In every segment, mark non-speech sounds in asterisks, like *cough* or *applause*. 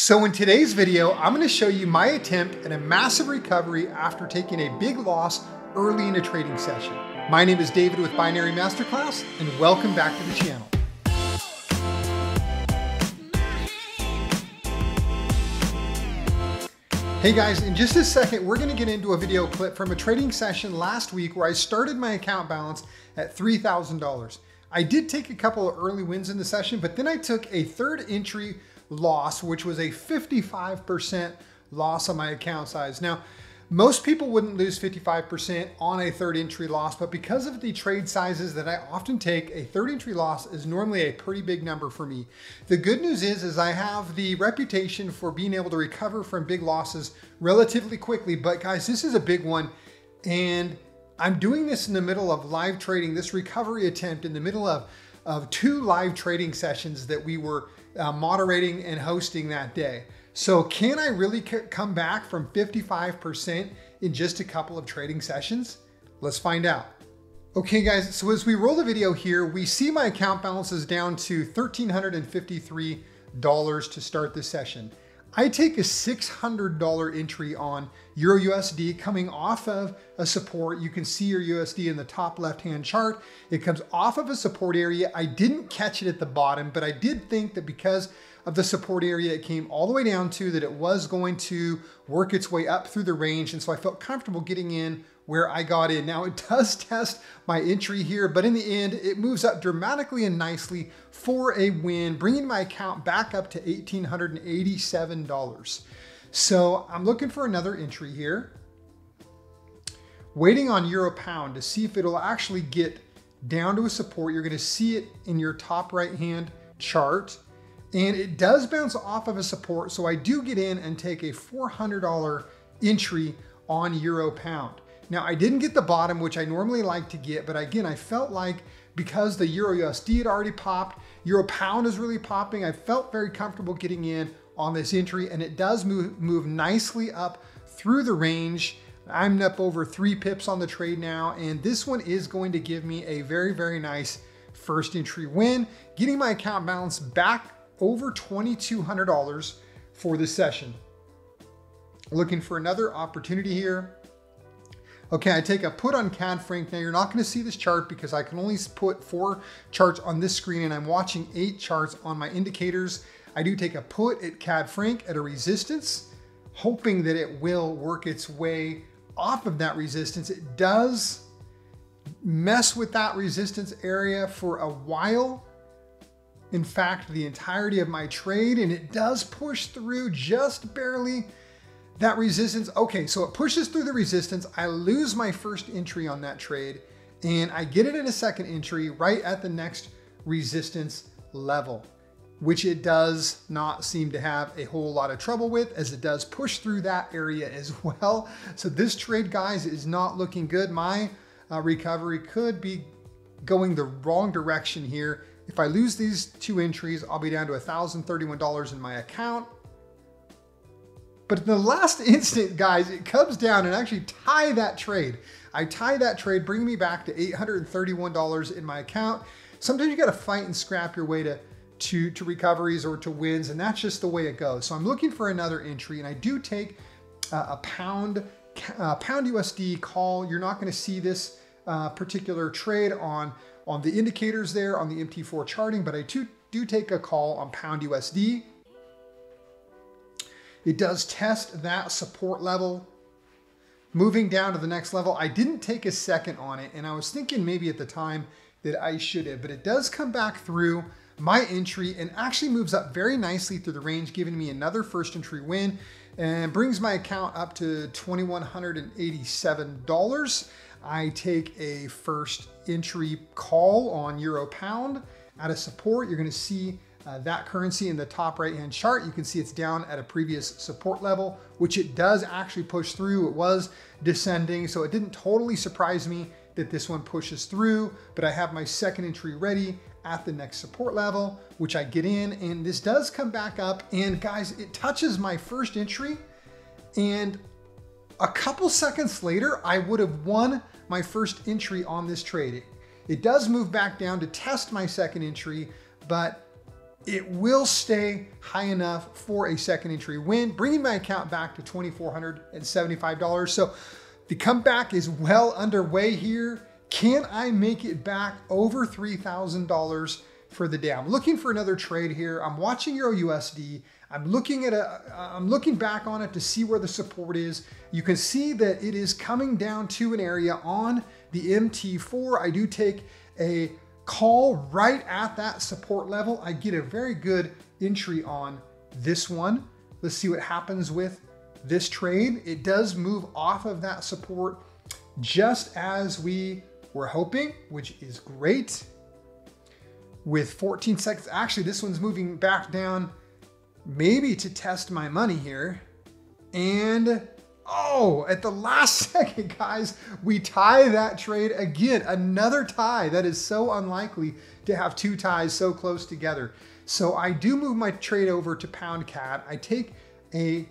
So in today's video, I'm gonna show you my attempt at a massive recovery after taking a big loss early in a trading session. My name is David with Binary Masterclass and welcome back to the channel. Hey guys, in just a second, we're gonna get into a video clip from a trading session last week where I started my account balance at $3,000. I did take a couple of early wins in the session, but then I took a third entry loss, which was a 55% loss on my account size. Now, most people wouldn't lose 55% on a third entry loss, but because of the trade sizes that I often take, a third entry loss is normally a pretty big number for me. The good news is, is I have the reputation for being able to recover from big losses relatively quickly, but guys, this is a big one. And I'm doing this in the middle of live trading, this recovery attempt in the middle of, of two live trading sessions that we were uh, moderating and hosting that day. So can I really come back from 55% in just a couple of trading sessions? Let's find out. Okay guys, so as we roll the video here, we see my account balance is down to $1,353 to start this session. I take a $600 entry on Euro USD coming off of a support. You can see Euro USD in the top left-hand chart. It comes off of a support area. I didn't catch it at the bottom, but I did think that because of the support area it came all the way down to that it was going to work its way up through the range. And so I felt comfortable getting in where I got in. Now it *laughs* does test my entry here, but in the end, it moves up dramatically and nicely for a win, bringing my account back up to $1,887. So I'm looking for another entry here. Waiting on Euro Pound to see if it'll actually get down to a support. You're gonna see it in your top right-hand chart. And it does bounce off of a support, so I do get in and take a $400 entry on Euro Pound. Now I didn't get the bottom, which I normally like to get, but again, I felt like because the Euro USD had already popped, Euro pound is really popping, I felt very comfortable getting in on this entry and it does move, move nicely up through the range. I'm up over three pips on the trade now, and this one is going to give me a very, very nice first entry win, getting my account balance back over $2,200 for this session. Looking for another opportunity here. Okay, I take a put on CAD Franc. Now you're not gonna see this chart because I can only put four charts on this screen and I'm watching eight charts on my indicators. I do take a put at CAD Franc at a resistance, hoping that it will work its way off of that resistance. It does mess with that resistance area for a while. In fact, the entirety of my trade, and it does push through just barely that resistance, okay, so it pushes through the resistance. I lose my first entry on that trade and I get it in a second entry right at the next resistance level, which it does not seem to have a whole lot of trouble with as it does push through that area *laughs* as well. So this trade, guys, is not looking good. My uh, recovery could be going the wrong direction here. If I lose these two entries, I'll be down to $1,031 in my account. But in the last *laughs* instant, guys, it comes down and actually tie that trade. I tie that trade, bring me back to $831 in my account. Sometimes you got to fight and scrap your way to, to, to recoveries or to wins, and that's just the way it goes. So I'm looking for another entry, and I do take uh, a pound, uh, pound USD call. You're not going to see this uh, particular trade on, on the indicators there on the MT4 charting, but I do, do take a call on pound USD. It does test that support level. Moving down to the next level, I didn't take a second on it, and I was thinking maybe at the time that I should have, but it does come back through my entry and actually moves up very nicely through the range, giving me another first entry win and brings my account up to $2,187. I take a first entry call on Euro Pound at a support. You're gonna see uh, that currency in the top right hand chart, you can see it's down at a previous support level, which it does actually push through. It was descending, so it didn't totally surprise me that this one pushes through, but I have my second entry ready at the next support level, which I get in, and this does come back up. And guys, it touches my first entry, and a couple seconds later, I would have won my first entry on this trade. It, it does move back down to test my second entry, but it will stay high enough for a second entry win, bringing my account back to $2,475. So the comeback is well underway here. Can I make it back over $3,000 for the day? I'm looking for another trade here. I'm watching Euro USD. I'm looking at a, I'm looking back on it to see where the support is. You can see that it is coming down to an area on the MT4. I do take a call right at that support level. I get a very good entry on this one. Let's see what happens with this trade. It does move off of that support just as we were hoping, which is great. With 14 seconds, actually this one's moving back down maybe to test my money here. And oh, at the last *laughs* second, guys, we tie that trade again. Another tie. That is so unlikely to have two ties so close together. So I do move my trade over to pound CAD. I take a,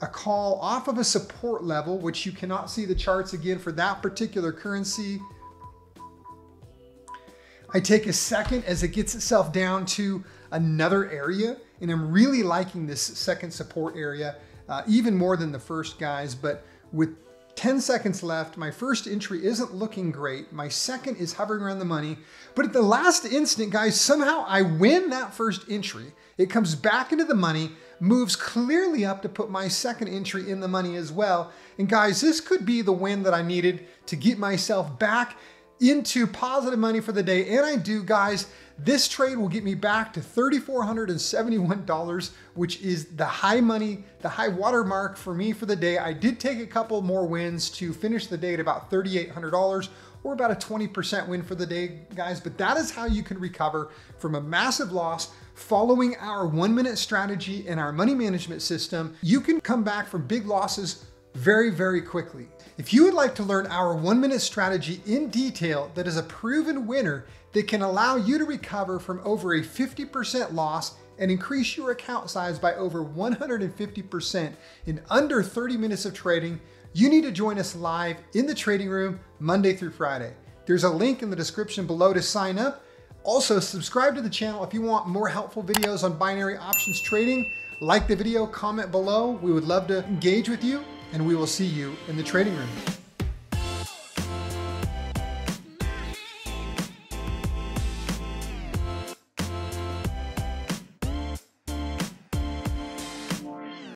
a call off of a support level, which you cannot see the charts again for that particular currency. I take a second as it gets itself down to another area and I'm really liking this second support area, uh, even more than the first guys, but with 10 seconds left, my first entry isn't looking great. My second is hovering around the money, but at the last instant, guys, somehow I win that first entry. It comes back into the money, moves clearly up to put my second entry in the money as well. And guys, this could be the win that I needed to get myself back into positive money for the day. And I do, guys. This trade will get me back to $3,471, which is the high money, the high watermark for me for the day. I did take a couple more wins to finish the day at about $3,800 or about a 20% win for the day, guys. But that is how you can recover from a massive loss following our one minute strategy and our money management system. You can come back from big losses very, very quickly. If you would like to learn our one minute strategy in detail that is a proven winner that can allow you to recover from over a 50% loss and increase your account size by over 150% in under 30 minutes of trading, you need to join us live in the trading room Monday through Friday. There's a link in the description below to sign up. Also, subscribe to the channel if you want more helpful videos on binary options trading. Like the video, comment below. We would love to engage with you and we will see you in the trading room.